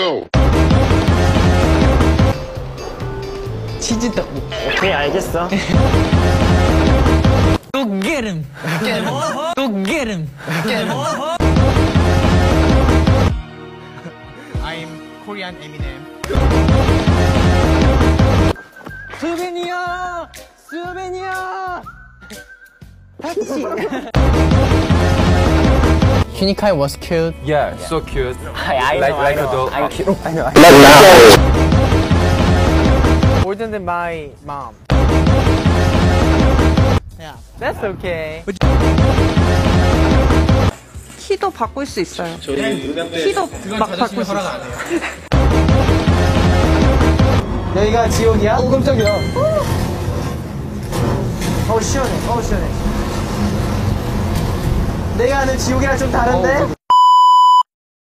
go. 치즈 떡볶이. 오케이 알겠어. 또 get him. 또 get him. I'm Korean Eminem. 수베니어! 수베니어! Kunikai was cute. Yeah, so cute. I, I Like- know, like I a know. dog. I'm cute. I know. Older than my mom. Yeah, that's okay. 키도 바꿀 수 있어요. 키도 막 바꿀 수 있어요. 여기가 지옥이야? 오 깜짝이야. 어우 시원해. 어우 시원해. 내가 아는 지옥이랑 좀 다른데?